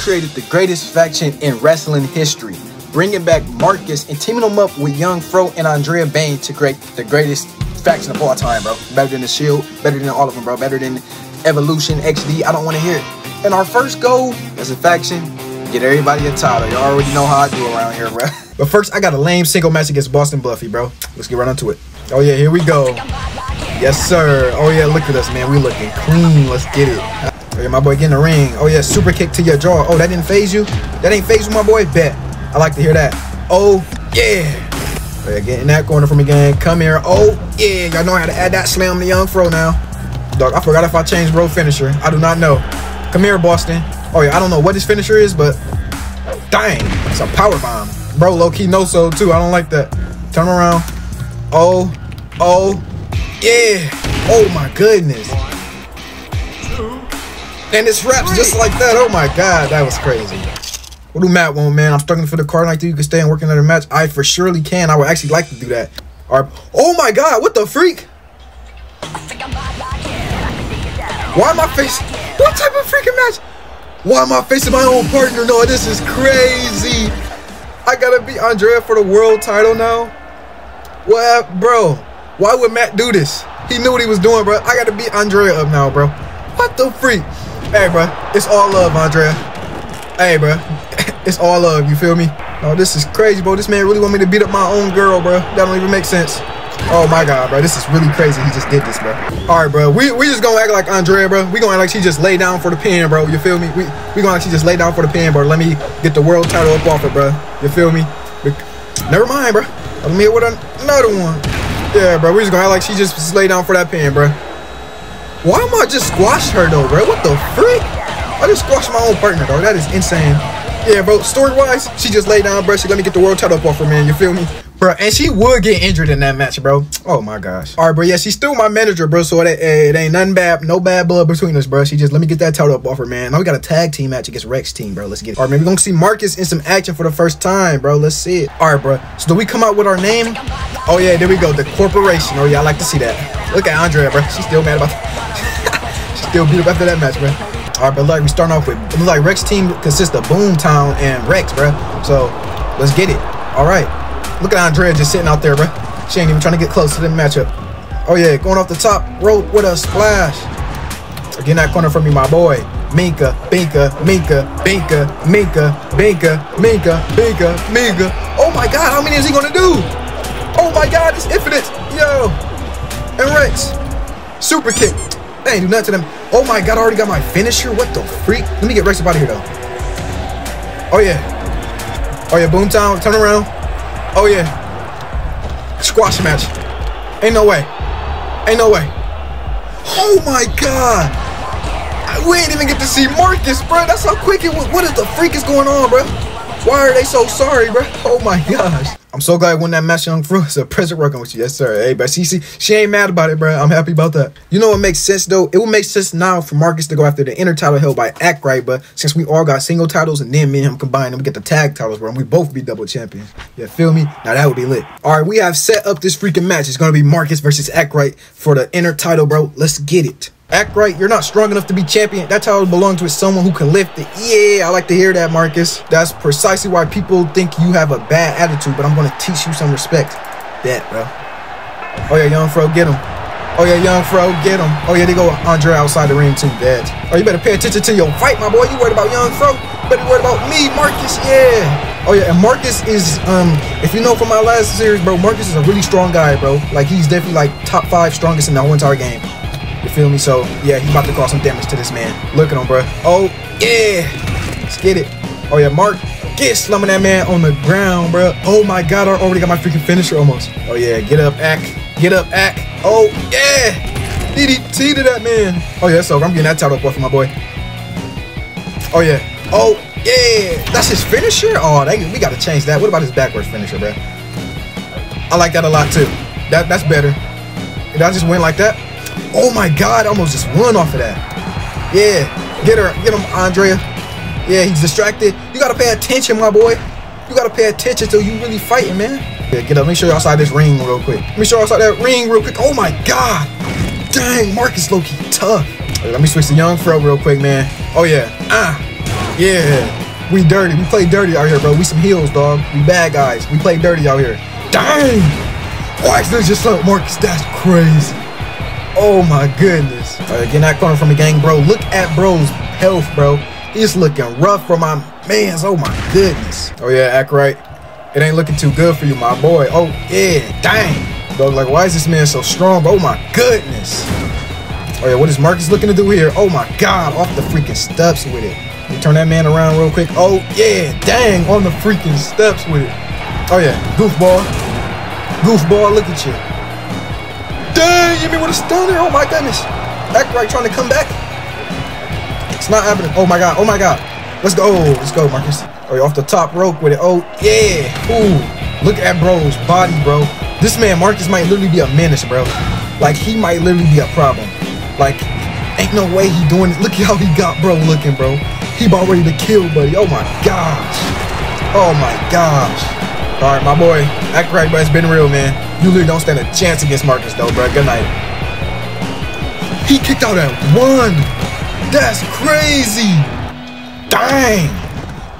created the greatest faction in wrestling history, bringing back Marcus and teaming him up with Young Fro and Andrea Bane to create the greatest faction of all time, bro. Better than the Shield, better than all of them, bro. Better than Evolution, XD. I don't want to hear it. And our first goal as a faction, get everybody a title. You already know how I do around here, bro. But first, I got a lame single match against Boston Bluffy, bro. Let's get right into it. Oh yeah, here we go. Yes, sir. Oh yeah, look at us, man. We looking clean. Let's get it. Oh yeah, my boy getting the ring. Oh yeah, super kick to your jaw. Oh, that didn't phase you? That ain't phase you, my boy? Bet. I like to hear that. Oh yeah. Oh yeah, getting that corner from again. Come here. Oh yeah, y'all know how to add that slam to Young Fro now. Dog, I forgot if I changed bro finisher. I do not know. Come here, Boston. Oh yeah, I don't know what his finisher is, but dang, it's a power bomb. Bro, low key no so too. I don't like that. Turn around. Oh, oh, yeah. Oh my goodness. And it's wraps just like that. Oh my god, that was crazy. What do Matt want, man? I'm struggling for the card like you can stay and work another match. I for surely can. I would actually like to do that. All right. Oh my god, what the freak? Why am I facing what type of freaking match? Why am I facing my own partner? No, this is crazy. I gotta beat Andrea for the world title now. What, bro? Why would Matt do this? He knew what he was doing, bro. I gotta beat Andrea up now, bro. What the freak? Hey, bro. It's all love, Andrea. Hey, bro. it's all love. You feel me? Oh, this is crazy, bro. This man really want me to beat up my own girl, bro. That don't even make sense. Oh my god, bro. This is really crazy. He just did this, bro. Alright, bro. We we just gonna act like Andrea, bro. We gonna act like she just lay down for the pin, bro. You feel me? We we gonna actually just lay down for the pin, bro. Let me get the world title up off it, bro. You feel me? Never mind, bro. Let me hit with another one. Yeah, bro. We just gonna act like she just, just lay down for that pin, bro. Why am I just squash her though, bro? What the freak? I just squashed my own partner, though. That is insane. Yeah, bro. Story wise, she just laid down, bro. She let me get the world title up off her, man. You feel me? Bro, and she would get injured in that match, bro. Oh my gosh. All right, bro. Yeah, she's still my manager, bro. So it, it ain't nothing bad, no bad blood between us, bro. She just let me get that title up off her, man. Now we got a tag team match against Rex team, bro. Let's get it. All right, man. We're gonna see Marcus in some action for the first time, bro. Let's see it. All right, bro. So do we come out with our name? Oh yeah, there we go. The corporation. Oh yeah, I like to see that. Look at Andrea, bro. She's still mad about. she's still beat up after that match, bro. All right, but like we starting off with it looks like Rex team consists of Boomtown and Rex, bro. So let's get it. All right. Look at Andrea just sitting out there, bro. She ain't even trying to get close to the matchup. Oh yeah, going off the top rope with a splash. Get that corner from me, my boy. Minka, Binka, Minka, Binka, Minka, Binka, Minka, Binka, Minka. Oh my god, how many is he gonna do? Oh my god, it's infinite. Yo. And Rex. Super kick. They ain't do nothing to them. Oh my god, I already got my finisher. What the freak? Let me get Rex up out of here though. Oh yeah. Oh yeah, Boomtown, turn around. Oh yeah. Squash match. Ain't no way. Ain't no way. Oh my god. We ain't even get to see Marcus, bro. That's how quick it was. What is the freak is going on, bro? Why are they so sorry, bro? Oh my gosh. I'm so glad when that match Young Fro is a pleasure working with you. Yes, sir. Hey, but she, she, she ain't mad about it, bro. I'm happy about that. You know what makes sense, though? It would make sense now for Marcus to go after the inner title held by Act Right, but since we all got single titles and then me and him combined, and we get the tag titles, bro, and we both be double champions. You feel me? Now that would be lit. All right, we have set up this freaking match. It's going to be Marcus versus Act Right for the inner title, bro. Let's get it. Act right, you're not strong enough to be champion. That title belongs with someone who can lift it. Yeah, I like to hear that, Marcus. That's precisely why people think you have a bad attitude, but I'm gonna teach you some respect. Bet, bro. Oh yeah, Young Fro, get him. Oh yeah, Young Fro, get him. Oh yeah, they go Andre outside the ring too. Bet. Oh, you better pay attention to your fight, my boy. You worried about Young Fro? Better worried about me, Marcus. Yeah. Oh yeah, and Marcus is um, if you know from my last series, bro, Marcus is a really strong guy, bro. Like he's definitely like top five strongest in the whole entire game. You feel me? So, yeah, he about to cause some damage to this man. Look at him, bro. Oh, yeah. Let's get it. Oh, yeah, Mark. Get slumming that man on the ground, bro. Oh, my God. I already got my freaking finisher almost. Oh, yeah. Get up, Ack. Get up, Ack. Oh, yeah. DDT to that man. Oh, yeah, so I'm getting that title off of my boy. Oh, yeah. Oh, yeah. That's his finisher? Oh, they, we got to change that. What about his backwards finisher, bro? I like that a lot, too. That That's better. Did I just win like that? Oh my God, almost just won off of that. Yeah, get her, get him, Andrea. Yeah, he's distracted. You gotta pay attention, my boy. You gotta pay attention till you really fighting, man. Yeah, get up. Let me show you outside this ring real quick. Me show you outside that ring real quick. Oh my God. Dang, Marcus Loki tough. Let me switch to Young Fro real quick, man. Oh yeah. Ah. Yeah, we dirty. We play dirty out here, bro. We some heels, dog. We bad guys. We play dirty out here. Dang! Why is this just up, Marcus? That's crazy. Oh my goodness. You're not coming from the gang, bro. Look at bro's health, bro. He's looking rough for my mans. Oh my goodness. Oh yeah, act right. It ain't looking too good for you, my boy. Oh yeah, dang. Dog, like, why is this man so strong? Oh my goodness. Oh yeah, what is Marcus looking to do here? Oh my god, off the freaking steps with it. You turn that man around real quick. Oh yeah, dang, on the freaking steps with it. Oh yeah, goofball. Goofball, look at you. You mean with a stunner? Oh my goodness. Act right trying to come back. It's not happening. Oh my god, oh my god. Let's go. Let's go, Marcus. Oh, you're off the top rope with it. Oh, yeah. Ooh. Look at bro's body, bro. This man, Marcus, might literally be a menace, bro. Like, he might literally be a problem. Like, ain't no way he doing it. Look at how he got bro looking, bro. He about ready to kill, buddy. Oh, my gosh. Oh, my gosh. All right, my boy. Act right, but it's been real, man. You literally don't stand a chance against Marcus, though, bro. Good night. He kicked out at one. That's crazy. Dang.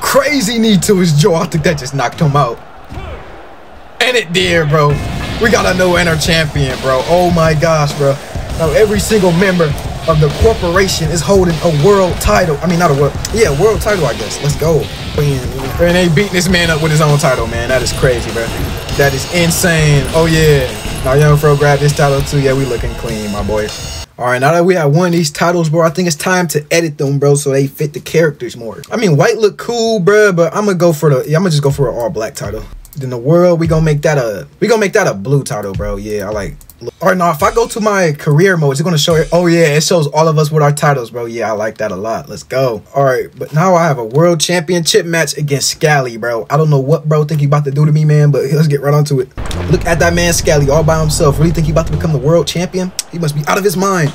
Crazy knee to his jaw. I think that just knocked him out. And it did, bro. We got a new inner champion, bro. Oh my gosh, bro. Now every single member of the corporation is holding a world title. I mean, not a world. Yeah, world title, I guess. Let's go. And they beating this man up with his own title, man. That is crazy, bro. That is insane. Oh, yeah. Now, Young Fro grabbed this title, too. Yeah, we looking clean, my boy. All right, now that we have won these titles, bro, I think it's time to edit them, bro, so they fit the characters more. I mean, white look cool, bro, but I'm gonna go for the, yeah, I'm gonna just go for an all black title. Then the world, we gonna make that a, we gonna make that a blue title, bro. Yeah, I like. All right, now if I go to my career mode, it's gonna show it. Oh yeah, it shows all of us with our titles, bro. Yeah, I like that a lot. Let's go. All right, but now I have a world championship match against Scally, bro. I don't know what bro think he about to do to me, man, but let's get right onto it. Look at that man, Scally, all by himself. Really think he about to become the world champion? He must be out of his mind.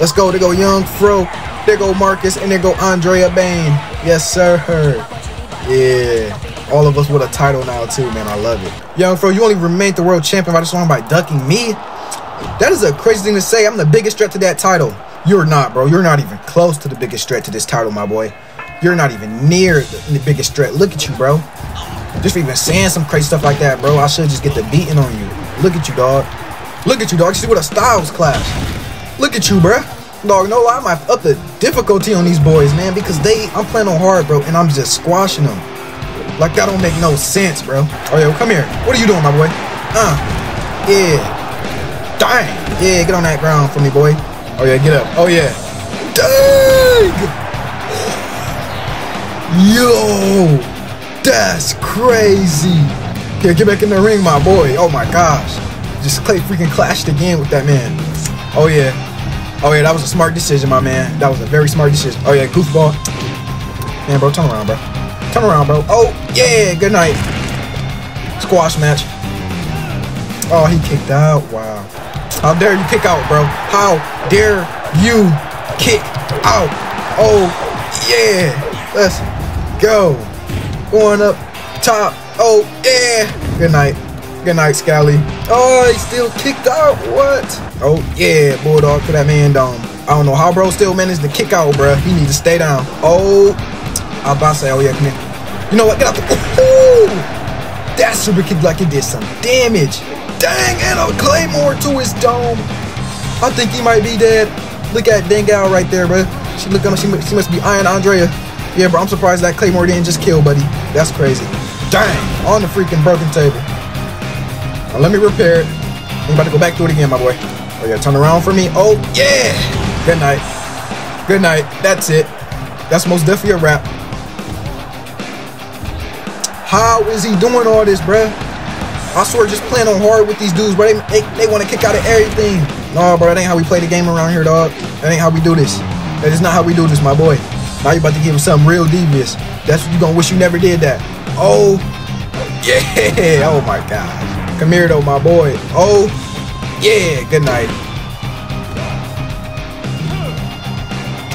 Let's go. There go Young Fro. There go Marcus. And there go Andrea Bain. Yes, sir. Yeah. All of us with a title now, too, man. I love it. Young Fro, you only remained the world champion by this one by ducking me? That is a crazy thing to say. I'm the biggest threat to that title. You're not, bro. You're not even close to the biggest threat to this title, my boy. You're not even near the, the biggest threat. Look at you, bro. Just for even saying some crazy stuff like that, bro. I should just get the beating on you. Look at you, dog. Look at you, dog. See what a styles clash. Look at you, bruh. Dog, no lie, I'm up the difficulty on these boys, man, because they, I'm playing on hard, bro, and I'm just squashing them. Like, that don't make no sense, bro. Oh, yeah, come here. What are you doing, my boy? Uh, yeah. Dang. Yeah, get on that ground for me, boy. Oh, yeah, get up. Oh, yeah. Dang. Yo, that's crazy. Yeah, get back in the ring, my boy. Oh, my gosh. Just Clay freaking clashed again with that man. Oh, yeah. Oh, yeah, that was a smart decision, my man. That was a very smart decision. Oh, yeah, goofball. Man, bro, turn around, bro. Turn around, bro. Oh, yeah, good night. Squash match. Oh, he kicked out. Wow. How dare you kick out, bro? How dare you kick out? Oh, yeah. Let's go. Going up top. Oh, yeah. Good night. Good night, Scally. Oh, he still kicked out. What? Oh, yeah, Bulldog to that man down. I don't know how bro still managed to kick out, bro. He need to stay down. Oh, I about to say, oh, yeah, come here. You know what? Get out the... Ooh! That super kick like it did some damage. Dang, and a claymore to his dome. I think he might be dead. Look at Dangal right there, bro. She look she, she must be eyeing Andrea. Yeah, bro, I'm surprised that claymore didn't just kill, buddy. That's crazy. Dang, on the freaking broken table. Now let me repair it. I'm about to go back to it again, my boy. Oh, yeah, turn around for me. Oh, yeah. Good night. Good night. That's it. That's most definitely a wrap. How is he doing all this, bruh? I swear, just playing on hard with these dudes, bro. They, they, they want to kick out of everything. No, bro, that ain't how we play the game around here, dog. That ain't how we do this. That is not how we do this, my boy. Now you about to give him something real devious. That's what you gonna wish you never did that. Oh, yeah. Oh, my God. Come here, though, my boy. Oh, yeah. Good night.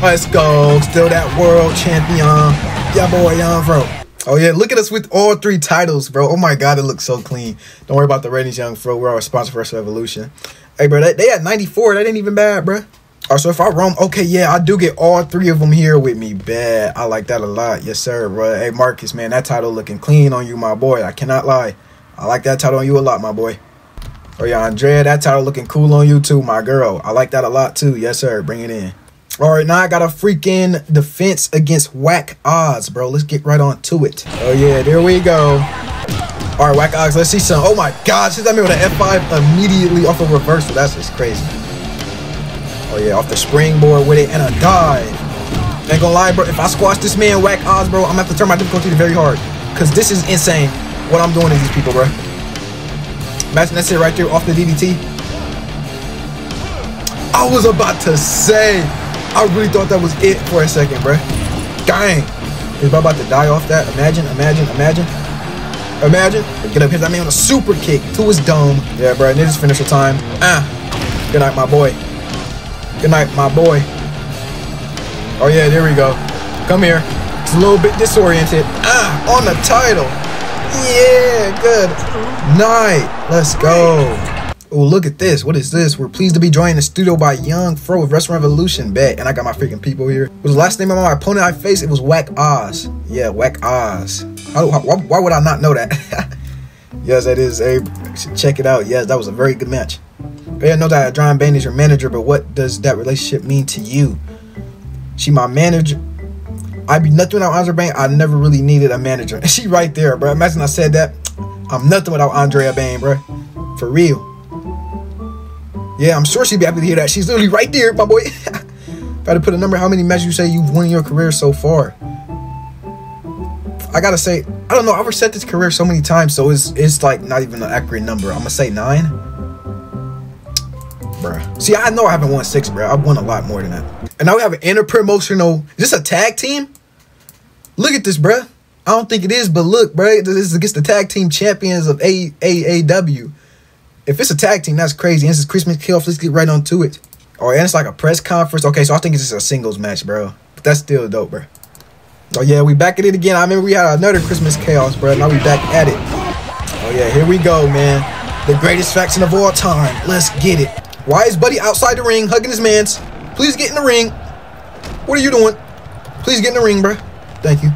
Let's go. Still that world champion. Yeah, boy, Young Fro. Oh, yeah. Look at us with all three titles, bro. Oh, my God. It looks so clean. Don't worry about the ratings, Young Fro. We're our sponsor for Evolution. Hey, bro, they, at 94. That ain't even bad, bro. Oh, so if I roam, okay, yeah, I do get all three of them here with me. Bad. I like that a lot. Yes, sir, bro. Hey, Marcus, man, that title looking clean on you, my boy. I cannot lie. I like that title on you a lot, my boy. Oh, yeah, Andrea, that title looking cool on you, too, my girl. I like that a lot, too. Yes, sir. Bring it in. All right, now I got a freaking defense against whack odds, bro. Let's get right on to it. Oh, yeah, there we go. All right, whack odds. Let's see some. Oh, my God. She's at me with an F5 immediately off a of reversal. That's just crazy. Oh yeah, off the springboard with it and a dive. Ain't gonna lie, bro. If I squash this man, whack Oz, bro, I'm gonna have to turn my difficulty to very hard. Cause this is insane. What I'm doing to these people, bro. Imagine that's it right there off the DDT. I was about to say, I really thought that was it for a second, bro. Dang. Is about to die off that? Imagine, imagine, imagine. Imagine. Get up, hit that man on a super kick to his dome. Yeah, bro. This is the time. Ah. Good night, my boy. Good night, my boy. Oh, yeah, there we go. Come here. It's a little bit disoriented. Ah, on the title. Yeah, good night. Let's go. Oh, look at this. What is this? We're pleased to be joined in the studio by Young Fro with Wrestling Revolution. Bet. And I got my freaking people here. What was the last name of my opponent I faced? It was Whack Oz. Yeah, Whack Oz. How, how, why would I not know that? yes, that is a. Check it out. Yes, that was a very good match. Yeah, know that John Bain is your manager, but what does that relationship mean to you? She my manager. I'd be nothing without Andre Bain. I never really needed a manager. She right there, bro. Imagine I said that. I'm nothing without Andrea Bain, bro. For real. Yeah, I'm sure she'd be happy to hear that. She's literally right there, my boy. Got to put a number. How many matches you say you've won in your career so far? I gotta say, I don't know. I've reset this career so many times, so it's it's like not even an accurate number. I'm gonna say nine bruh. See, I know I haven't won six, bro. I've won a lot more than that. And now we have an interpromotional. Is this a tag team? Look at this, bruh. I don't think it is, but look, bro. This is against the tag team champions of A AAW. If it's a tag team, that's crazy. This is Christmas kickoff. Let's get right on to it. Oh, and it's like a press conference. Okay, so I think it's just a singles match, bro. But that's still dope, bro. Oh, yeah, we back at it again. I remember we had another Christmas chaos, bro. Now we back at it. Oh, yeah, here we go, man. The greatest faction of all time. Let's get it. Why is Buddy outside the ring hugging his mans? Please get in the ring. What are you doing? Please get in the ring, bro. Thank you.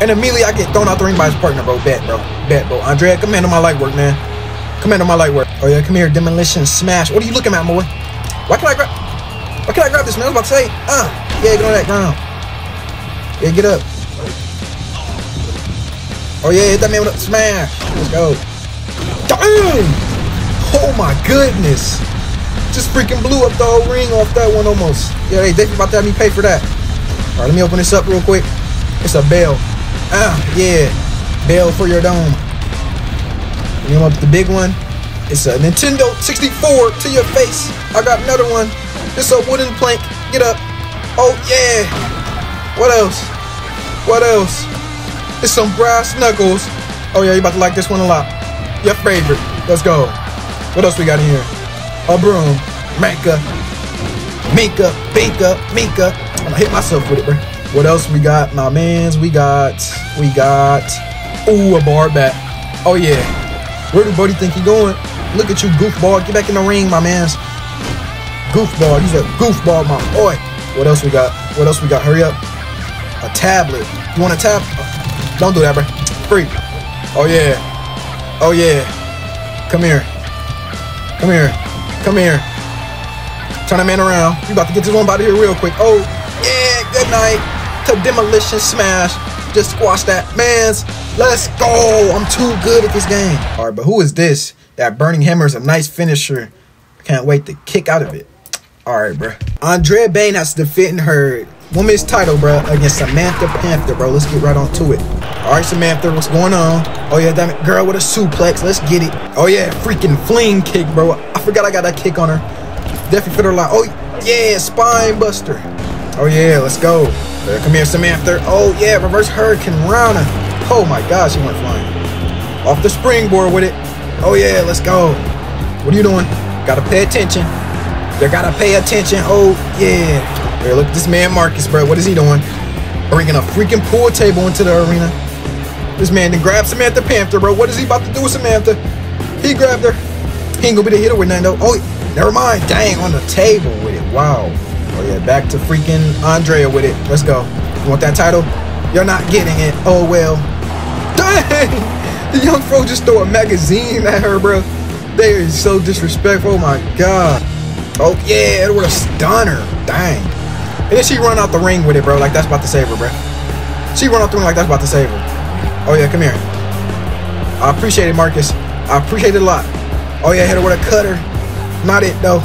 And immediately I get thrown out the ring by his partner, bro. Bet, bro. Bet, bro. Andrea, come handle my light work, man. Come handle my light work. Oh, yeah, come here. Demolition smash. What are you looking at, boy? Why can I grab... Why can I grab this, man? I was about to say. Uh, yeah, get on that ground. Yeah, get up. Oh, yeah, hit that man with a smash. Let's go. Damn! Oh my goodness. Just freaking blew up the whole ring off that one almost. Yeah, they definitely about to have me pay for that. All right, let me open this up real quick. It's a bell. Ah, yeah. Bell for your dome. You know up the big one. It's a Nintendo 64 to your face. I got another one. It's a wooden plank. Get up. Oh, yeah. What else? What else? It's some brass knuckles. Oh, yeah, you about to like this one a lot. Your favorite. Let's go. What else we got in here? A broom. Manka. Minka. Binka. Minka. I'm gonna hit myself with it, bro. What else we got? My mans, we got, we got, ooh, a bar bat. Oh yeah. Where do Buddy think he going? Look at you, goofball. Get back in the ring, my mans. Goofball. He's a goofball, my boy. What else we got? What else we got? Hurry up. A tablet. You want a tab? Oh, don't do that, bro. Free. Oh yeah. Oh yeah. Come here. Come here. Come here. Turn that man around. We about to get this one of here real quick. Oh, yeah, good night. To demolition smash. Just squash that man's. Let's go. I'm too good at this game. All right, but who is this? That burning hammer is a nice finisher. Can't wait to kick out of it. All right, bro. Andrea Bain has to defend her women's title, bro, against Samantha Panther, bro. Let's get right on to it. All right, Samantha, what's going on? Oh, yeah, it. Girl with a suplex. Let's get it. Oh, yeah, freaking fling kick, bro. I forgot I got that kick on her. Definitely fit her line. Oh, yeah, spine buster. Oh, yeah, let's go. Come here, Samantha. Oh, yeah, reverse hurricane Rana. Oh, my gosh, she went flying. Off the springboard with it. Oh, yeah, let's go. What are you doing? Gotta pay attention. You gotta pay attention. Oh, yeah. Here, look at this man Marcus, bro. What is he doing? Bringing a freaking pool table into the arena. This man then grabbed Samantha Panther, bro. What is he about to do with Samantha? He grabbed her. He ain't gonna be the hitter with Nando. Oh, Never mind. Dang, on the table with it. Wow. Oh yeah, back to freaking Andrea with it. Let's go. You want that title? You're not getting it. Oh well. Dang! The young fro just throw a magazine at her, bro. They are so disrespectful. Oh my god. Oh yeah, it have stunned her. Dang. And then she run out the ring with it, bro. Like that's about to save her, bro. She run out the ring like that's about to save her. Oh yeah, come here. I appreciate it, Marcus. I appreciate it a lot. Oh yeah, hit her with a cutter. Not it though.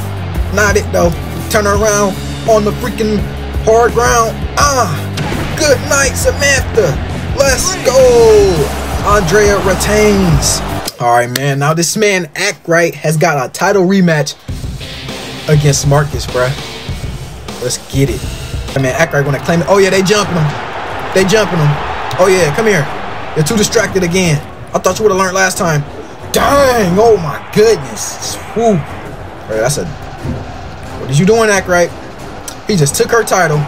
Not it though. Turn her around on the freaking hard ground. Ah, good night, Samantha. Let's go. Andrea retains. All right, man. Now this man, Act Right, has got a title rematch against Marcus, bruh. Let's get it. I mean, Act Right want to claim it. Oh, yeah, they jumping him. They jumping him. Oh, yeah, come here. You're too distracted again. I thought you would have learned last time. Dang, oh my goodness. Whew. Right, that's a... What is you doing, Act Right? He just took her title.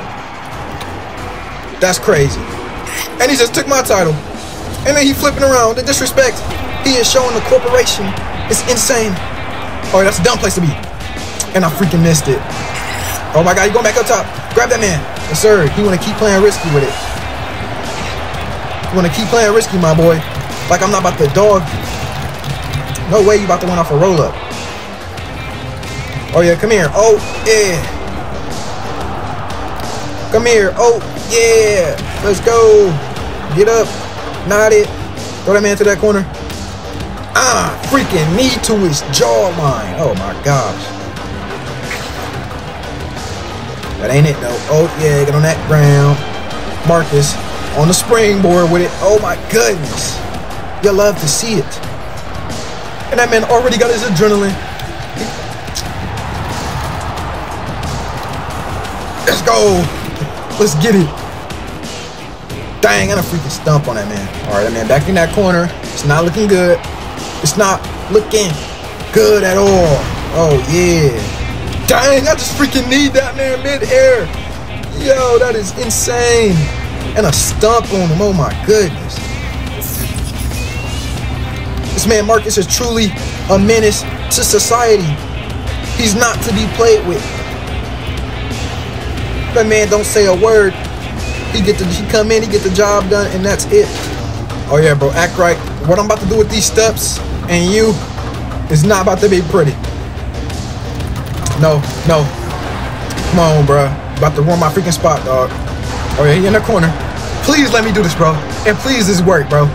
That's crazy. And he just took my title. And then he flipping around. The disrespect he is showing the corporation is insane. Oh, that's a dumb place to be. And I freaking missed it. Oh my god, you going back up top. Grab that man. Yes, sir. You want to keep playing risky with it. You want to keep playing risky, my boy. Like I'm not about to dog. No way you about to run off a roll up. Oh yeah, come here. Oh yeah. Come here. Oh yeah. Let's go. Get up. Not it. Throw that man to that corner. Ah, freaking knee to his jawline. Oh my gosh. That ain't it though. Oh yeah, get on that ground. Marcus on the springboard with it. Oh my goodness. You love to see it. And that man already got his adrenaline. Let's go. Let's get it. Dang, and a freaking stump on that man. All right, that man back in that corner. It's not looking good. It's not looking good at all. Oh, yeah. Dang, I just freaking need that man mid-air. Yo, that is insane. And a stump on him. Oh, my goodness. This man Marcus is truly a menace to society. He's not to be played with. That man don't say a word. He get the he come in, he get the job done, and that's it. Oh yeah, bro, act right. What I'm about to do with these steps and you is not about to be pretty. No, no. Come on, bro. About to ruin my freaking spot, dog. Oh yeah, he in the corner. Please let me do this, bro. And please this work, bro.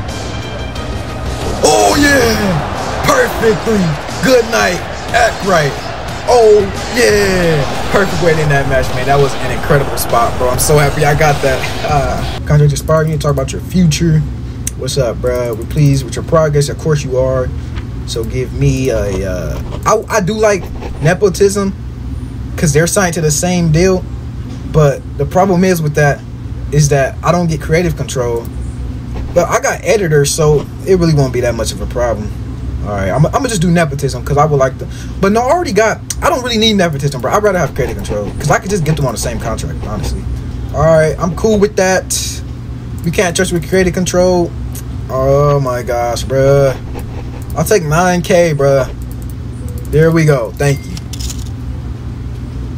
Oh yeah! Perfectly. Good night. Act right. Oh yeah! Perfect way to end that match, man. That was an incredible spot, bro. I'm so happy I got that. Uh, Contract expired. You talk about your future. What's up, bro? We're pleased with your progress. Of course you are. So give me a. Uh, I, I do like nepotism because they're signed to the same deal. But the problem is with that is that I don't get creative control. But I got editors, so it really won't be that much of a problem. All right, I'm, I'm gonna just do nepotism because I would like to. But no, I already got. I don't really need nepotism, bro. I'd rather have creative control because I could just get them on the same contract, honestly. All right, I'm cool with that. You can't trust with creative control. Oh my gosh, bro. I'll take 9K, bro. There we go. Thank you.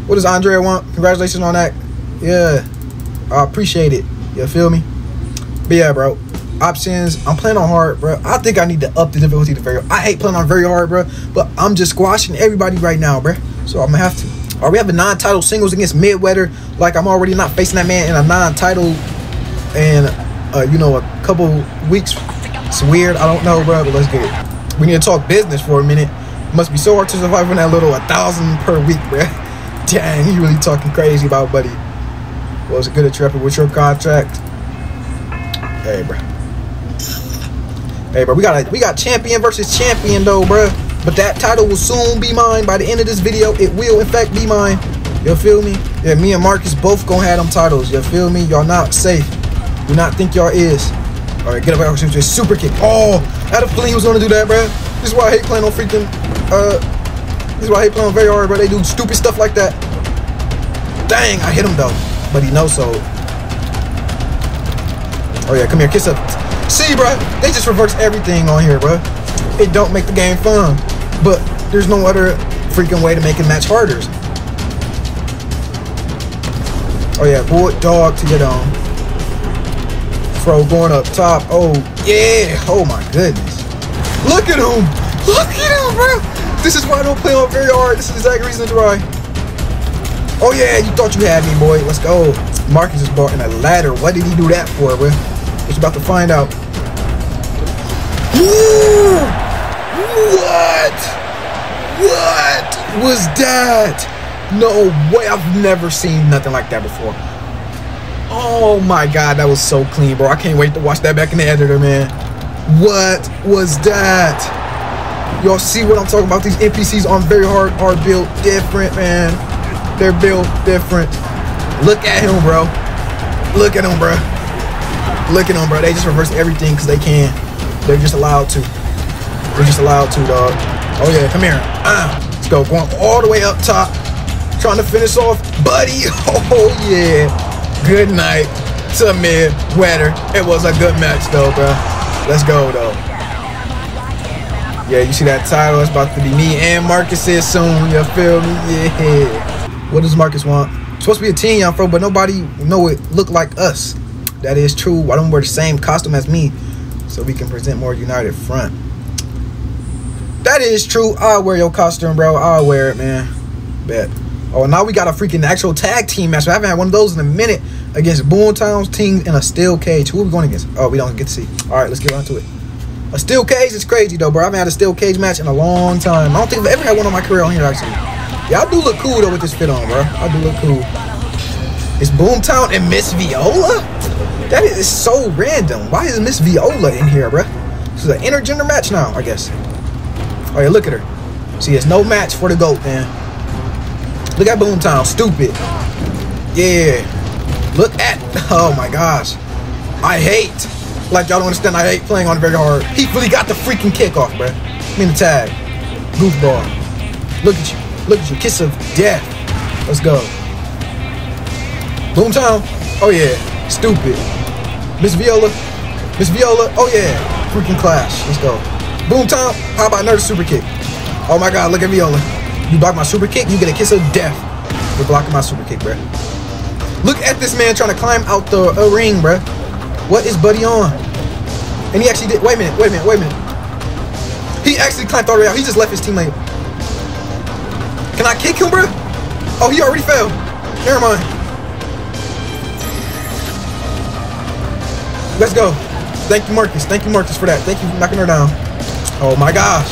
What does Andrea want? Congratulations on that. Yeah, I appreciate it. You feel me? But yeah, bro options. I'm playing on hard, bro. I think I need to up the difficulty to very. I hate playing on very hard, bro. But I'm just squashing everybody right now, bro. So I'm gonna have to. Or we have non-title singles against Midweather. Like I'm already not facing that man in a non-title, and uh, you know a couple weeks. It's weird. I don't know, bro. But let's get it. We need to talk business for a minute. must be so hard to survive on that little a thousand per week, bro. Dang, you really talking crazy about, buddy. Was it good at Trapper with your contract? Hey, bro. Hey, bro, we got we got champion versus champion though, bro. But that title will soon be mine. By the end of this video, it will in fact be mine. You feel me? Yeah, me and Marcus both gonna have them titles. You feel me? Y'all not safe. Do not think y'all is. All right, get up into a super kick. Oh, had a feeling he was gonna do that, bro. This is why I hate playing on freaking. Uh, this is why I hate playing on very hard, bro. They do stupid stuff like that. Dang, I hit him though, but he knows so. Oh yeah, come here, kiss up. See, bro, they just reverse everything on here, bro. It don't make the game fun, but there's no other freaking way to make a match harder. Oh yeah, bullet dog to get on. Fro going up top. Oh yeah. Oh my goodness. Look at him. Look at him, bro. This is why I don't play on very hard. This is the exact reason why. Oh yeah, you thought you had me, boy. Let's go. Marcus is in a ladder. What did he do that for, bro? We're about to find out. What? What was that? No way. I've never seen nothing like that before. Oh my god, that was so clean, bro. I can't wait to watch that back in the editor, man. What was that? Y'all see what I'm talking about? These NPCs on very hard are built different, man. They're built different. Look at him, bro. Look at him, bro. Look at them, bro. They just reverse everything because they can. They're just allowed to. They're just allowed to, dog. Oh yeah, come here. Uh, let's go. Going all the way up top. Trying to finish off, buddy. Oh, yeah. Good night to mid wetter. It was a good match, though, bro. Let's go, though. Yeah, you see that title? It's about to be me and Marcus here soon. You feel me? Yeah. What does Marcus want? Supposed to be a team, young fro, but nobody know it look like us. That is true. Why don't wear the same costume as me so we can present more united front? That is true. I'll wear your costume, bro. I'll wear it, man. Bet. Oh, now we got a freaking actual tag team match. I haven't had one of those in a minute against Boomtown's team in a steel cage. Who are we going against? Oh, we don't get to see. All right, let's get on to it. A steel cage is crazy, though, bro. I haven't had a steel cage match in a long time. I don't think I've ever had one on my career on here, actually. I do look cool, though, with this fit on, bro. I do look cool. It's Boomtown and Miss Viola? That is so random. Why is Miss Viola in here, bro? This is an intergender match now, I guess. Oh, yeah, look at her. See, it's no match for the GOAT, man. Look at Boomtown, stupid. Yeah. Look at, oh my gosh. I hate, like y'all don't understand, I hate playing on very hard. He really got the freaking kickoff, bro. I mean the tag. Goofball. Look at you. Look at you. Kiss of death. Let's go. Boomtown. Oh yeah. Stupid. Miss Viola. Miss Viola. Oh yeah. Freaking clash. Let's go. Boomtown. How about another super kick? Oh my god, look at Viola. You block my super kick, you get a kiss of death for blocking my super kick, bruh. Look at this man trying to climb out the uh, ring, bruh. What is Buddy on? And he actually did. Wait a minute, wait a minute, wait a minute. He actually climbed all the way out. He just left his teammate. Can I kick him, bruh? Oh, he already fell. Never mind. Let's go. Thank you, Marcus. Thank you, Marcus, for that. Thank you for knocking her down. Oh my gosh.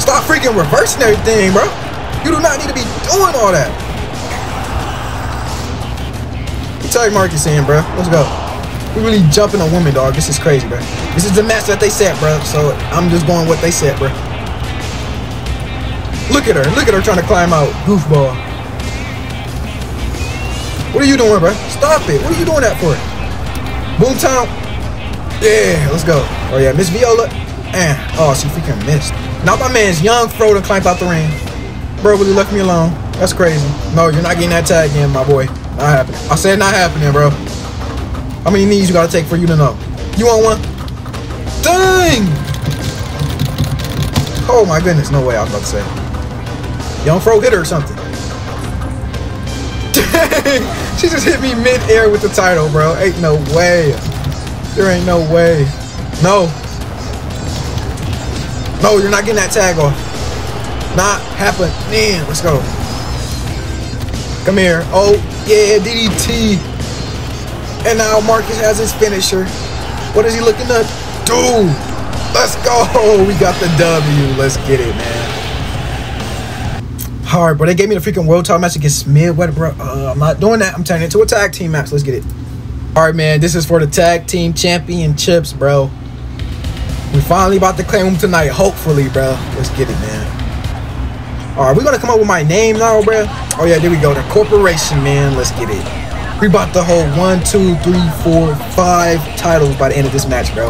Stop freaking reversing everything, bro. You do not need to be doing all that. Tag Marcus in, bro. Let's go. We really jumping on women, dog. This is crazy, bro. This is the match that they set, bro. So I'm just going what they set, bro. Look at her. Look at her trying to climb out. Goofball. What are you doing, bro? Stop it. What are you doing that for? Boomtown. Yeah, let's go. Oh, yeah. Miss Viola. Eh. Oh, she freaking missed. Now my man's young Frodo climb out the ring. Bro really left me alone. That's crazy. No, you're not getting that tag in, my boy. Not happening. I said not happening, bro. How many knees you gotta take for you to know? You want one? Dang! Oh my goodness, no way I was about to say. Young Fro hit her or something. Dang! She just hit me mid-air with the title, bro. Ain't no way. There ain't no way. No. No, you're not getting that tag off. Not happening. Let's go. Come here. Oh, yeah, DDT. And now Marcus has his finisher. What is he looking to do? Let's go. We got the W. Let's get it, man. Hard, bro. They gave me the freaking world title match against. What, bro? Uh, I'm not doing that. I'm turning it into a tag team match. Let's get it. All right, man. This is for the tag team championships, bro. We finally about to claim them tonight, hopefully, bro. Let's get it, man. All right, we're gonna come up with my name now, bro. Oh yeah, there we go. The corporation, man. Let's get it. We about to hold one, two, three, four, five titles by the end of this match, bro.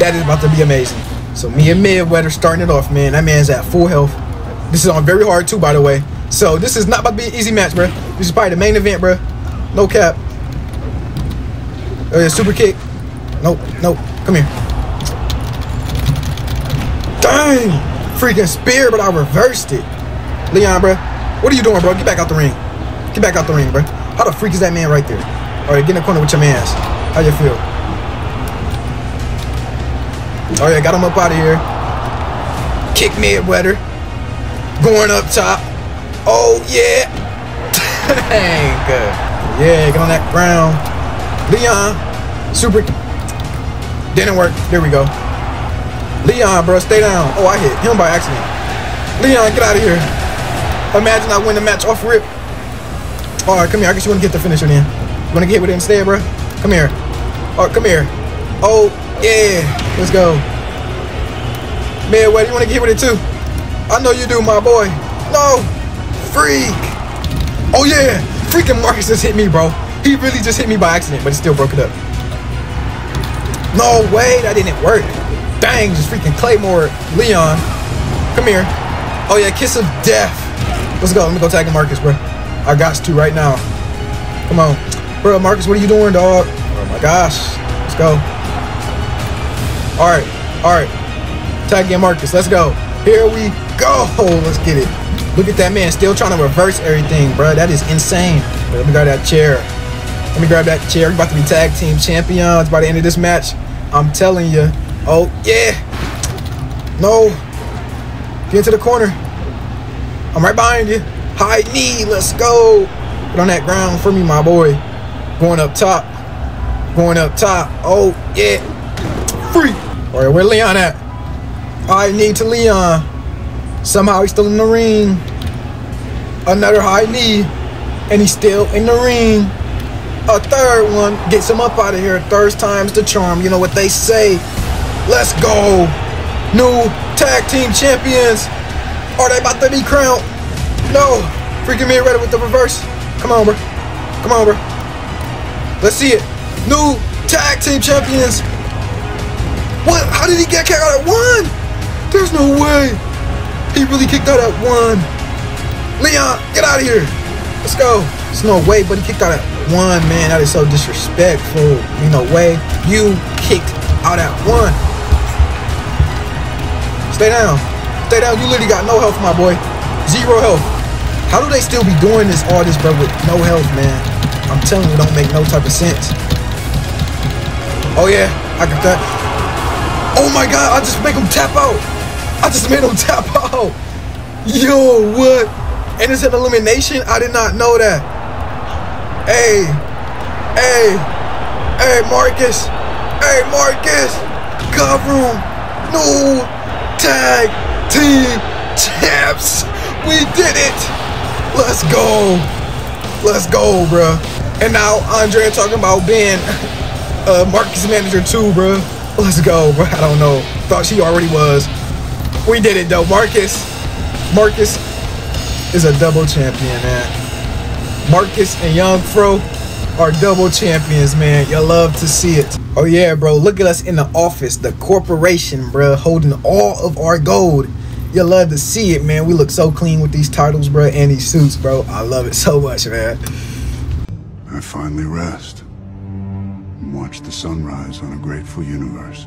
That is about to be amazing. So me and Midweather starting it off, man. That man's at full health. This is on very hard too, by the way. So this is not about to be an easy match, bro. This is probably the main event, bro. No cap. Oh yeah, super kick. Nope, nope. Come here. Dang! Freaking spear, but I reversed it. Leon, bro. What are you doing, bro? Get back out the ring. Get back out the ring, bro. How the freak is that man right there? All right, get in the corner with your mans. How you feel? All right, I got him up out of here. Kick mid weather. Going up top. Oh, yeah. Dang, good. Yeah, get on that ground. Leon. Super. Didn't work. There we go. Leon, bro, stay down. Oh, I hit him by accident. Leon, get out of here. Imagine I win the match off rip. All right, come here. I guess you want to get the finisher then. You want to get with it instead, bro? Come here. All right, come here. Oh, yeah. Let's go. Man, what, do you want to get with it too? I know you do, my boy. No. Freak. Oh, yeah. Freaking Marcus just hit me, bro. He really just hit me by accident, but he still broke it up. No way. That didn't work. Dang, just freaking Claymore. Leon. Come here. Oh, yeah. Kiss of death. Let's go. Let me go tag Marcus, bro. I got to right now. Come on. Bro, Marcus, what are you doing, dog? Oh my gosh. Let's go. All right. All right. Tag in Marcus. Let's go. Here we go. Let's get it. Look at that man still trying to reverse everything, bro. That is insane. Let me grab that chair. Let me grab that chair. We're about to be tag team champions by the end of this match. I'm telling you. Oh, yeah. No. Get into the corner. I'm right behind you. High knee. Let's go. Get on that ground for me, my boy. Going up top. Going up top. Oh, yeah. Free. All right, where Leon at? High knee to Leon. Somehow he's still in the ring. Another high knee. And he's still in the ring. A third one. Gets him up out of here. Third time's the charm. You know what they say. Let's go. New tag team champions. Are they about to be crowned? No. Freaking me ready with the reverse. Come on, bro. Come on, bro. Let's see it. New tag team champions. What? How did he get kicked out at one? There's no way. He really kicked out at one. Leon, get out of here. Let's go. There's no way, but he kicked out at one, man. That is so disrespectful. You know, way. You kicked out at one. Stay down. Stay down. You literally got no health, my boy. Zero health. How do they still be doing this, all this, bro, with no health, man? I'm telling you, don't make no type of sense. Oh, yeah. I got that. Oh, my God. I just make him tap out. I just made him tap out. Yo, what? And it's an elimination? I did not know that. Hey. Hey. Hey, Marcus. Hey, Marcus. Cover. No. Tag team champs. We did it. Let's go. Let's go, bro. And now Andre talking about being uh, Marcus manager too, bro. Let's go, bro. I don't know. Thought she already was. We did it though. Marcus. Marcus is a double champion, man. Marcus and Young Fro are double champions, man. Y'all love to see it. Oh yeah, bro. Look at us in the office, the corporation, bro, holding all of our gold. Y'all love to see it, man. We look so clean with these titles, bro, and these suits, bro. I love it so much, man. I finally rest and watch the sunrise on a grateful universe.